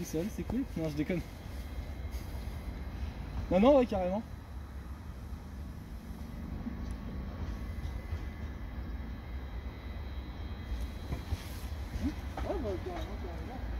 tout seul, c'est cool. Non, je déconne. Non, non, ouais, carrément. Ouais, bah, carrément, carrément.